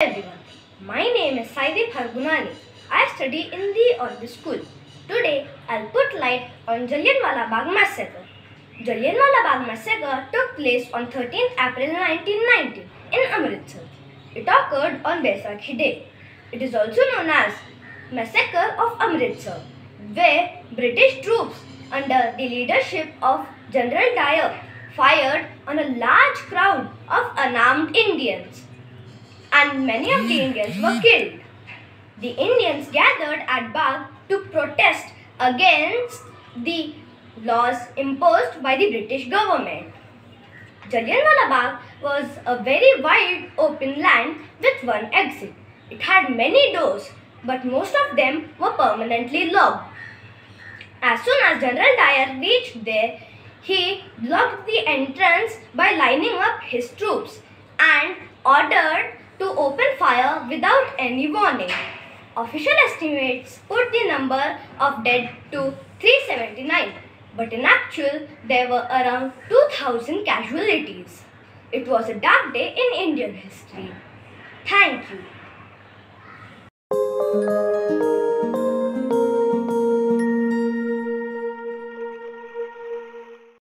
everyone. My name is Saidi Phargunani. I study in the School. Today, I'll put light on Jallianwala Bagh massacre. Jallianwala Bagh massacre took place on 13th April 1919 in Amritsar. It occurred on Baisakhi Day. It is also known as Massacre of Amritsar, where British troops under the leadership of General Dyer fired on a large crowd of unarmed Indians and many of the Indians were killed. The Indians gathered at Bagh to protest against the laws imposed by the British government. Jallianwala Bagh was a very wide open land with one exit. It had many doors, but most of them were permanently locked. As soon as General Dyer reached there, he blocked the entrance by lining up his troops and ordered to open fire without any warning. Official estimates put the number of dead to 379, but in actual there were around 2000 casualties. It was a dark day in Indian history. Thank you.